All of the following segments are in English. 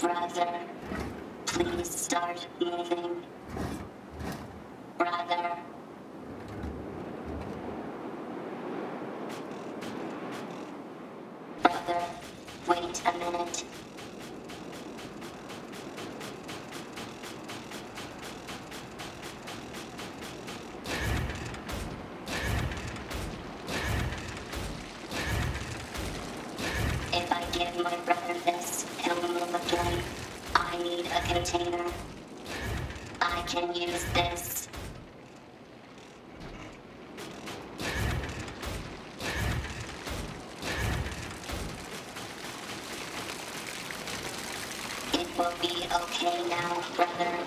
Brother, please start moving. Will be okay now, brother.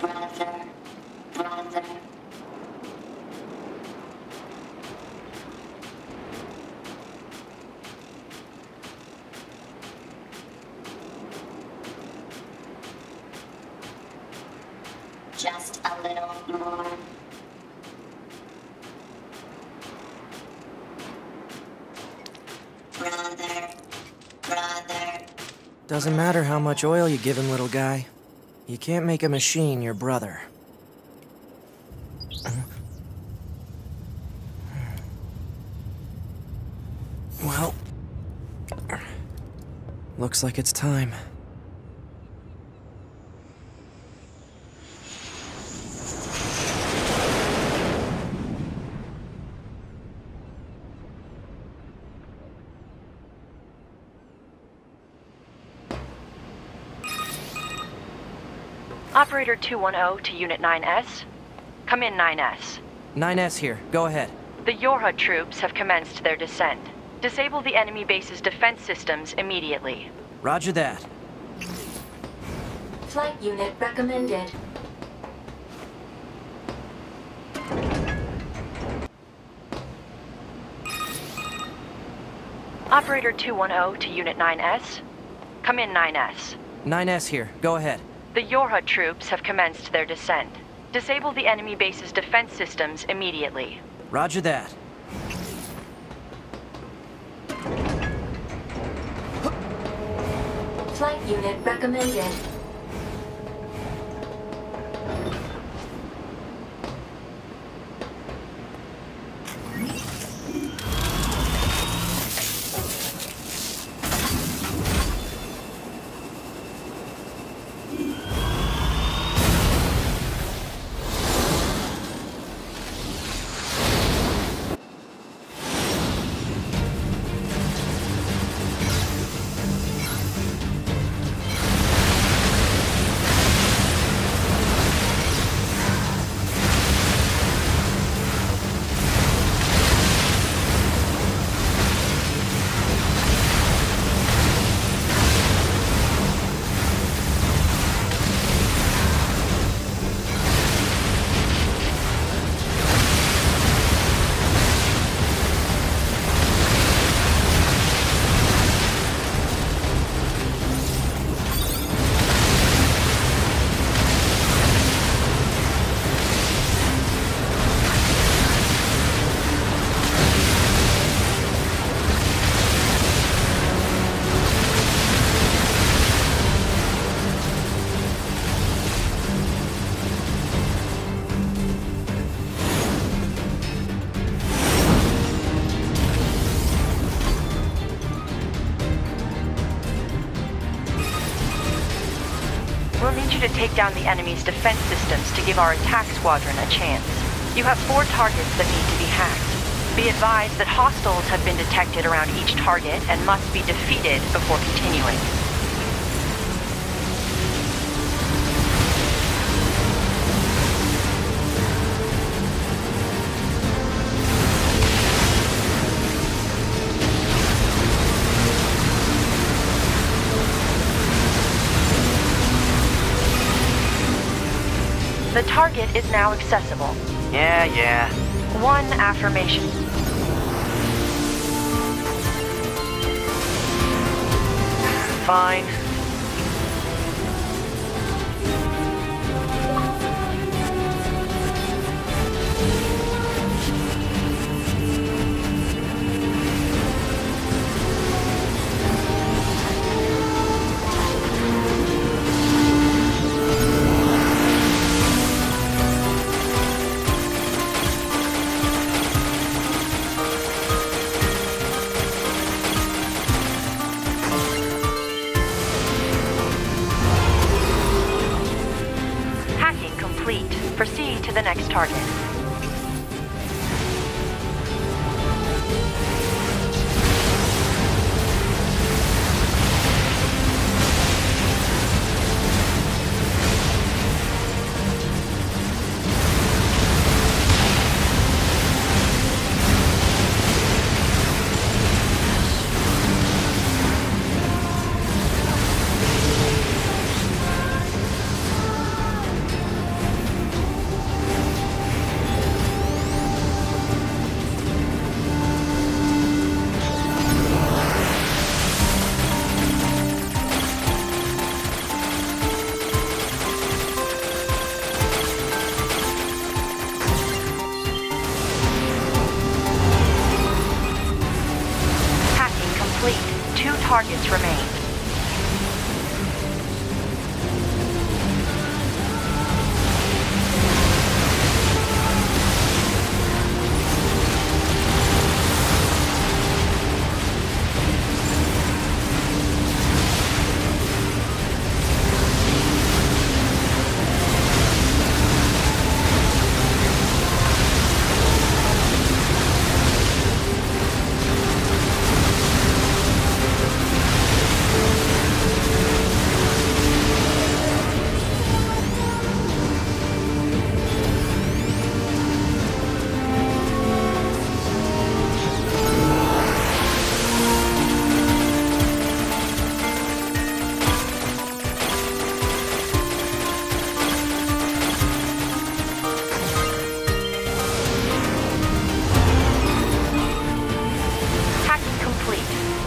Brother, brother. Just a little more. Brother, brother. Doesn't matter how much oil you give him, little guy. You can't make a machine your brother. Well... Looks like it's time. Operator 210 to Unit 9S. Come in, 9S. 9S here. Go ahead. The Yorha troops have commenced their descent. Disable the enemy base's defense systems immediately. Roger that. Flight unit recommended. Operator 210 to Unit 9S. Come in, 9S. 9S here. Go ahead. The Yorha troops have commenced their descent. Disable the enemy base's defense systems immediately. Roger that. Flight unit recommended. You to take down the enemy's defense systems to give our attack squadron a chance. You have four targets that need to be hacked. Be advised that hostiles have been detected around each target and must be defeated before continuing. Target is now accessible. Yeah, yeah. One affirmation. Fine.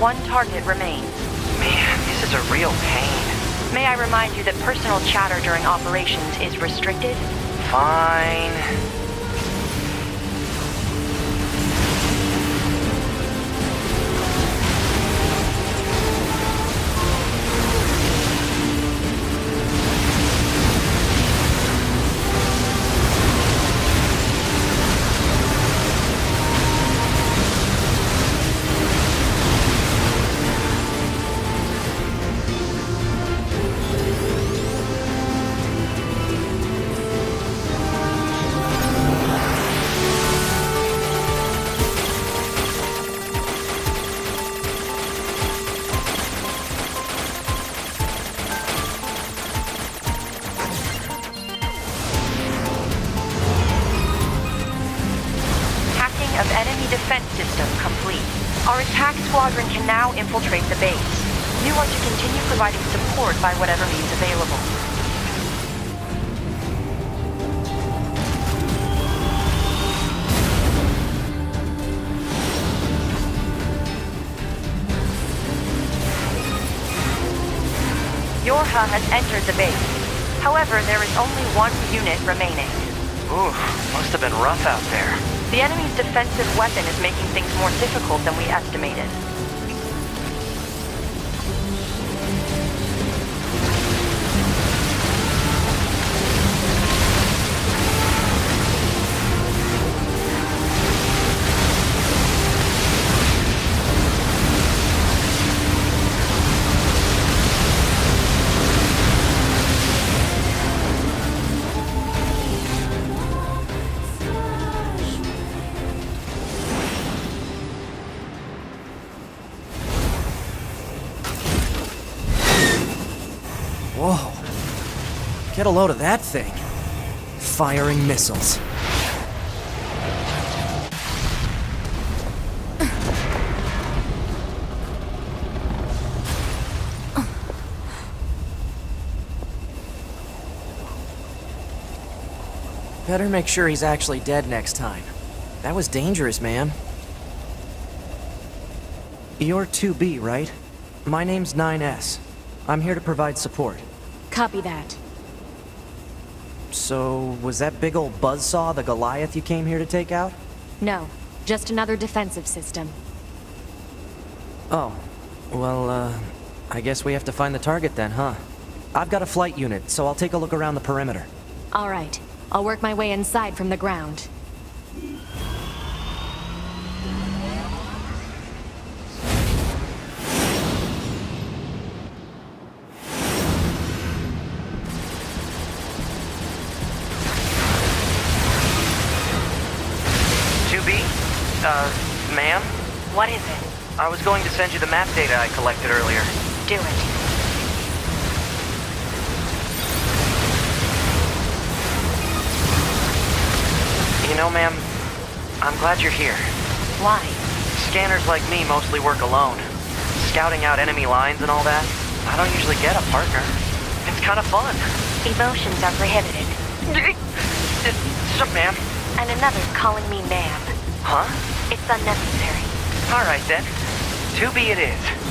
One target remains. Man, this is a real pain. May I remind you that personal chatter during operations is restricted? Fine. Squadron can now infiltrate the base. You are to continue providing support by whatever means available. Yorha has entered the base. However, there is only one unit remaining. Ooh, must have been rough out there. The enemy's defensive weapon is making things more difficult than we estimated. A load of that thing. Firing missiles. Better make sure he's actually dead next time. That was dangerous, man. You're 2B, right? My name's 9S. I'm here to provide support. Copy that. So, was that big old buzzsaw the Goliath you came here to take out? No, just another defensive system. Oh, well, uh, I guess we have to find the target then, huh? I've got a flight unit, so I'll take a look around the perimeter. All right. I'll work my way inside from the ground. Ma'am. What is it? I was going to send you the map data I collected earlier. Do it. You know, ma'am, I'm glad you're here. Why? Scanners like me mostly work alone. Scouting out enemy lines and all that, I don't usually get a partner. It's kind of fun. Emotions are prohibited. Ma'am. And another's calling me ma'am. Huh? It's unnecessary. All right, then. 2B it is.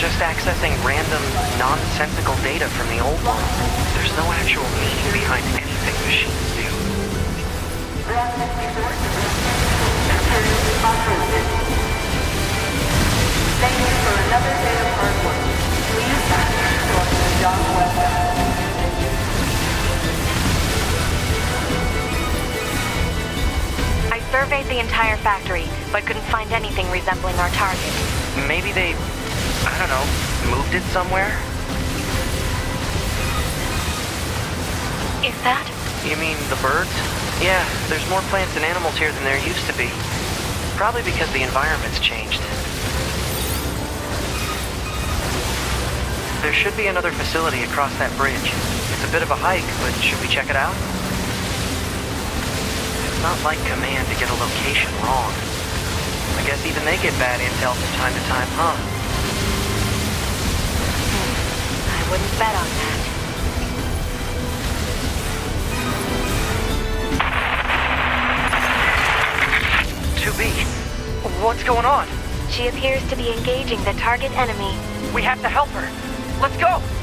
Just accessing random, nonsensical data from the old one. There's no actual meaning behind anything machines do. Thank you for another day of hard work. Please the John West surveyed the entire factory, but couldn't find anything resembling our target. Maybe they, I don't know, moved it somewhere? Is that? You mean the birds? Yeah, there's more plants and animals here than there used to be. Probably because the environment's changed. There should be another facility across that bridge. It's a bit of a hike, but should we check it out? It's not like Command to get a location wrong. I guess even they get bad intel from time to time, huh? I wouldn't bet on that. 2B. What's going on? She appears to be engaging the target enemy. We have to help her. Let's go!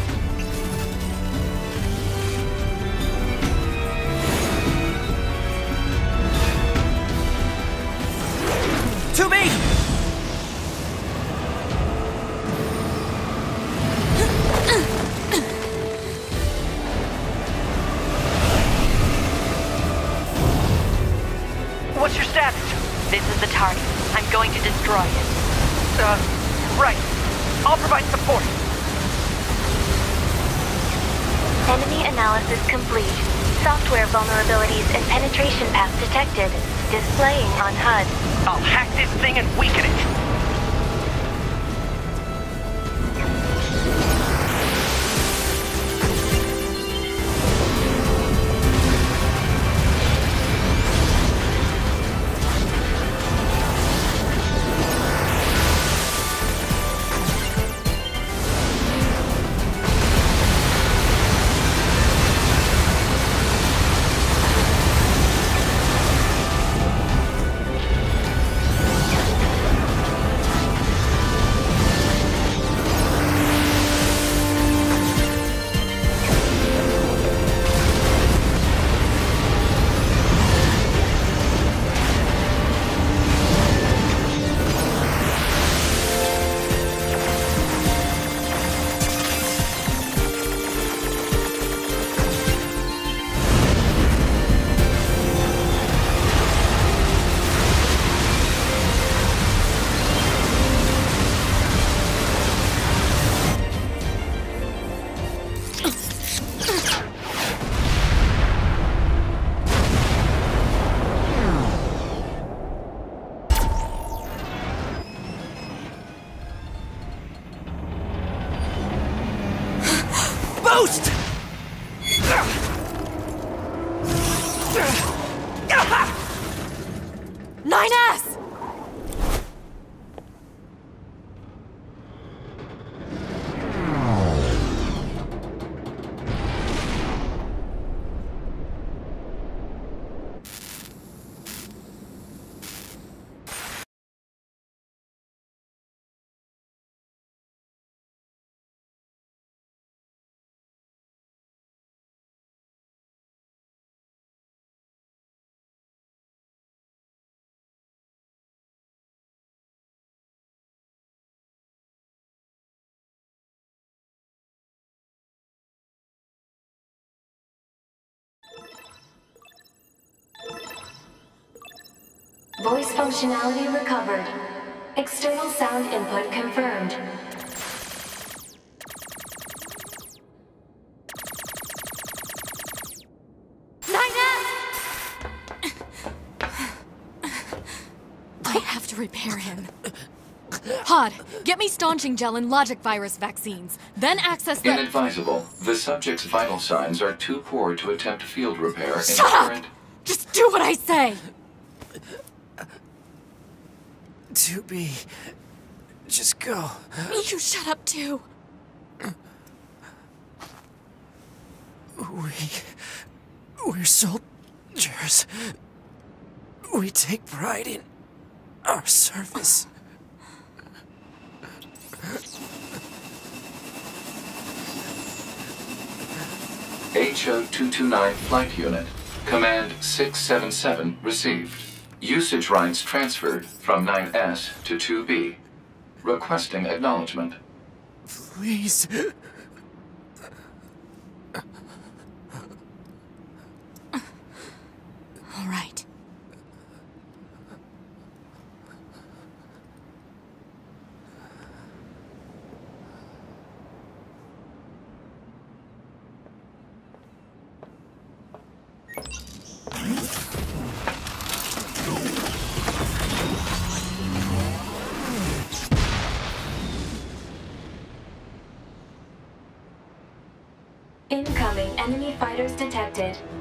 Voice functionality recovered. External sound input confirmed. I have to repair him. Pod, get me staunching gel and logic virus vaccines. Then access the. Inadvisable. The subject's vital signs are too poor to attempt field repair in Shut up! current. Just do what I say! 2B. Just go. You shut up too. We. We're soldiers. We take pride in our service. HO229 Flight Unit. Command 677 received. Usage rights transferred from 9S to 2B. Requesting acknowledgement. Please. Twitter.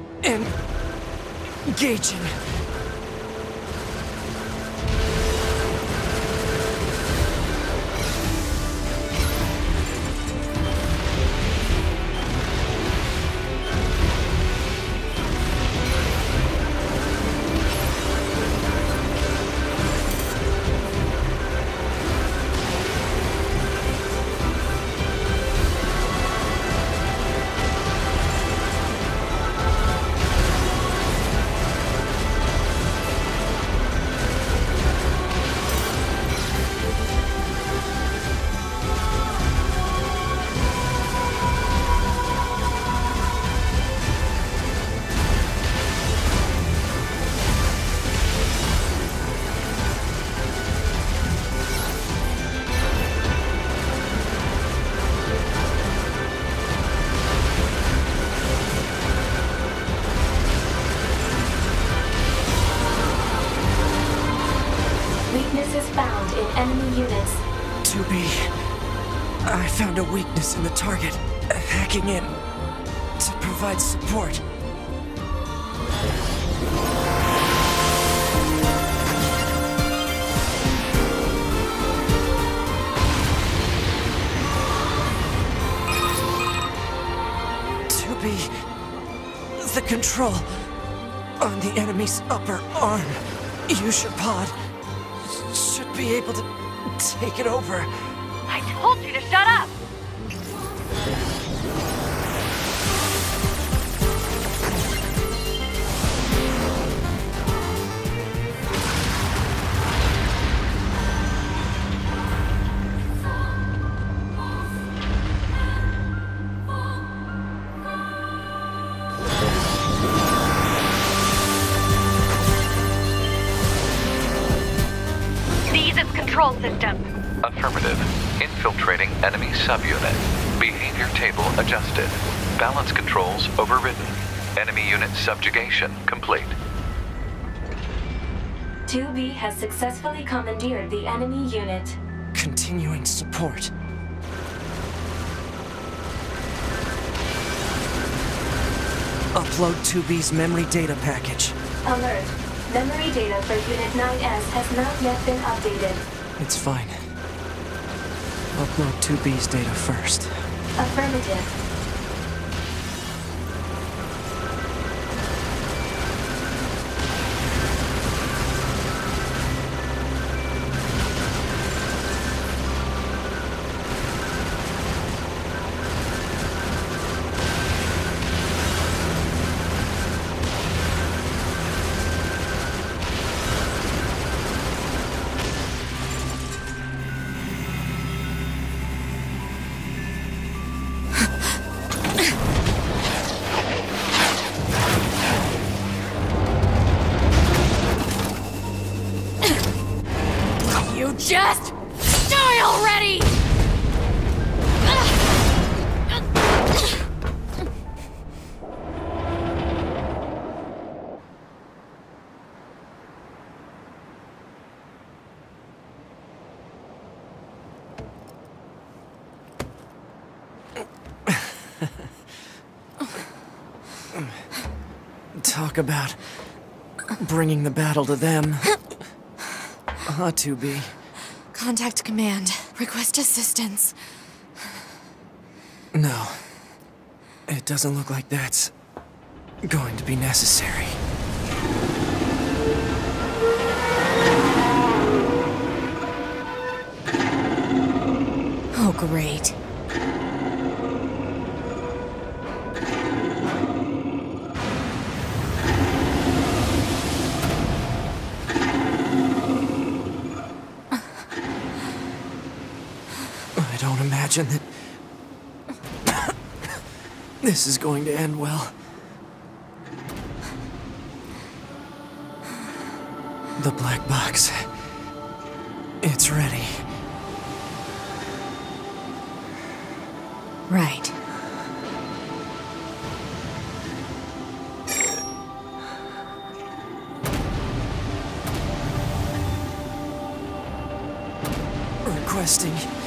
Found a weakness in the target. Hacking in to provide support. 2B the control on the enemy's upper arm. Pod. Should be able to take it over. I told you to shut up! Subunit. Behavior table adjusted. Balance controls overridden. Enemy unit subjugation complete. 2B has successfully commandeered the enemy unit. Continuing support. Upload 2B's memory data package. Alert. Memory data for Unit 9S has not yet been updated. It's fine. Upload 2B's data first. Affirmative. You just die already! Talk about bringing the battle to them. Ah, 2B. Contact command. Request assistance. No. It doesn't look like that's going to be necessary. Oh, great. Imagine that this is going to end well. The black box. It's ready. Right. Requesting